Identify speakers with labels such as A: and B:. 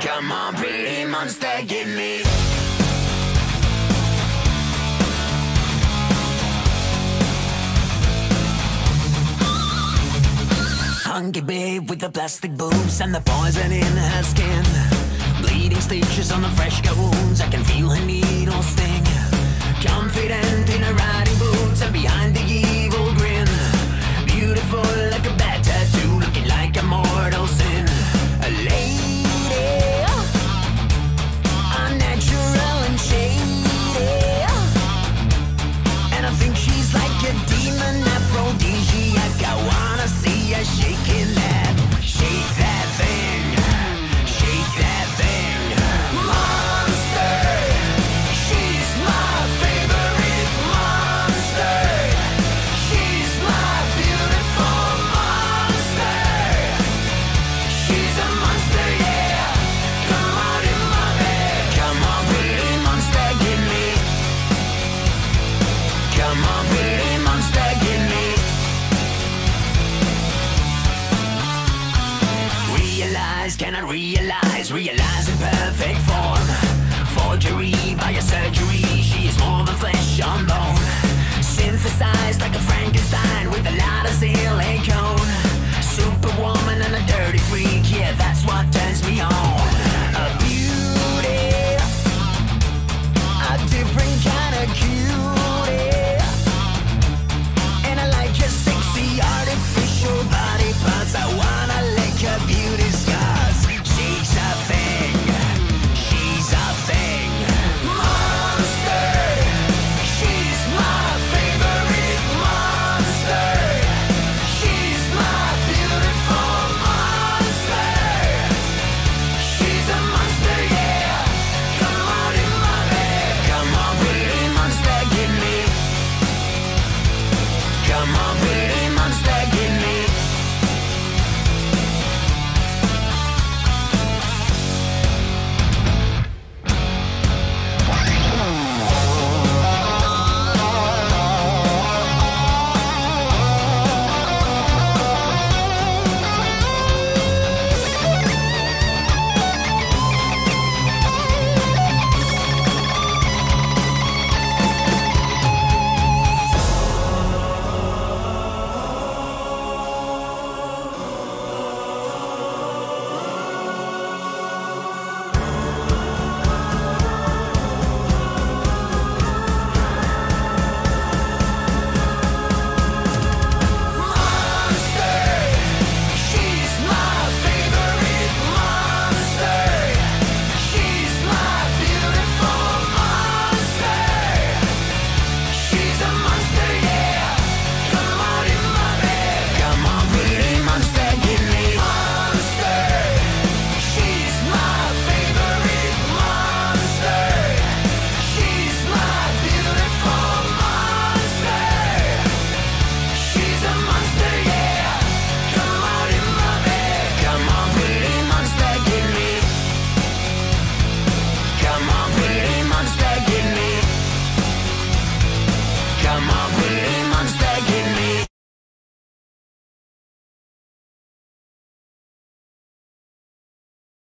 A: Come on, pretty monster, give me. Hunky babe with the plastic boobs and the poison in her skin. Bleeding stitches on the fresh Yeah, shaking that, shake that thing, shake that thing. Monster, she's my favorite monster. She's my beautiful monster. She's a monster, yeah. Come on in come on, pretty monster, me. Come on, eyes cannot realize, realize in perfect form. Forgery by a surgery.